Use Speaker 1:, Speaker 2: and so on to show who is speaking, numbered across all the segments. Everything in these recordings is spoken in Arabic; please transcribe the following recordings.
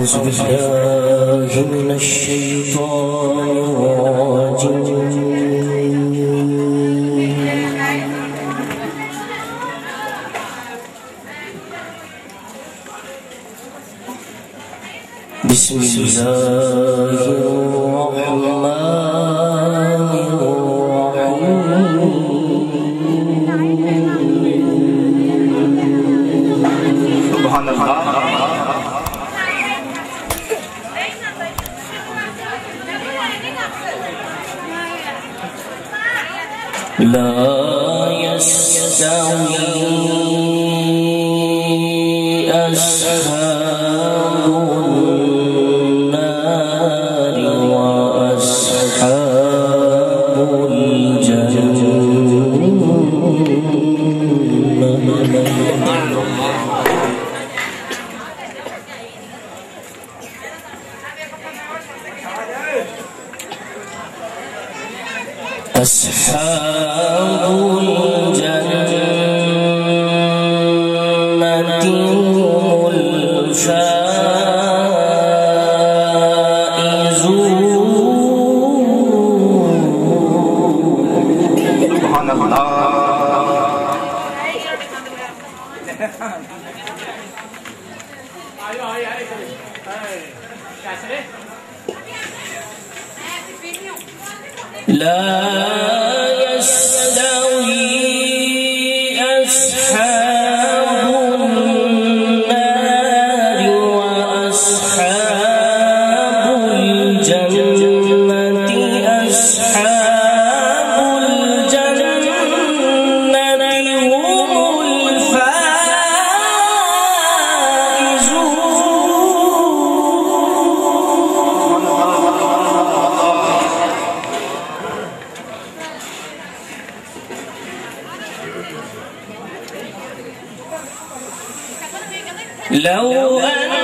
Speaker 1: أعوذ بالله من الشيطان الرجيم بسم الله الرحمن الرحيم
Speaker 2: سبحان الله
Speaker 1: أصحاب الجنة आयो आयो आयो कैसे ला لو أنزلنا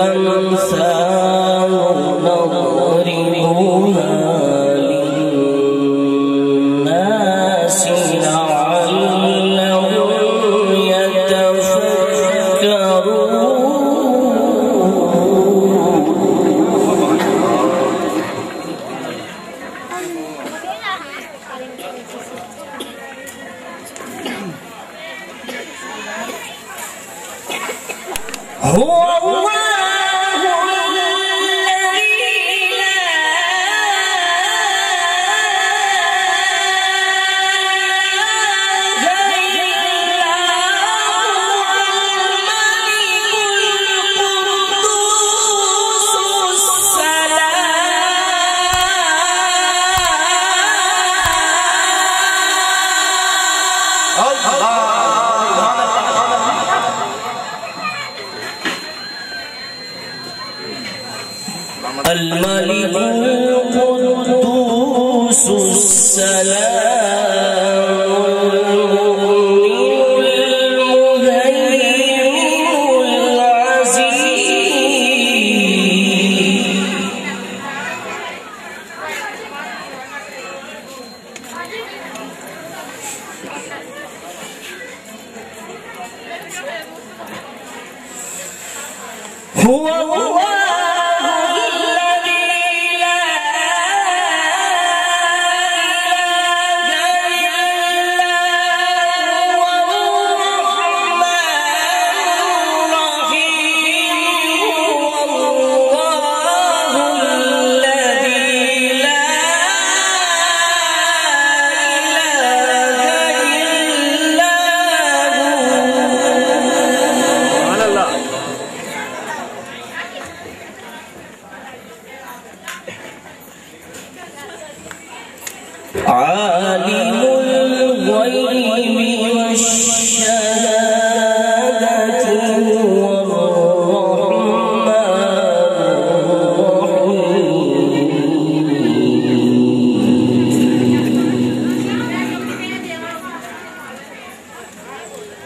Speaker 1: الأمثال نضربها للناس لعلهم يتفكرون هو الله الملك القدوس السلام. هو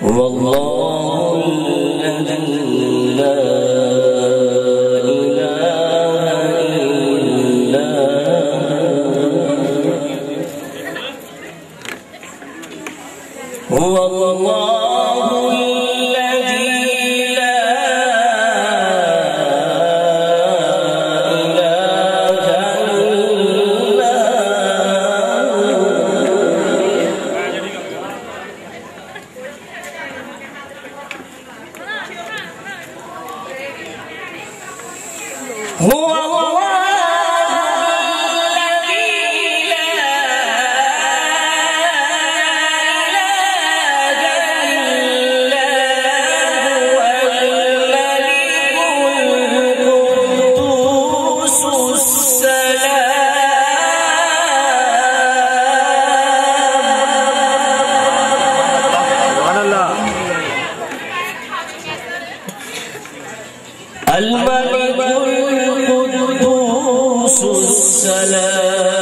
Speaker 1: والله الذي لا الملك القدوس السلام.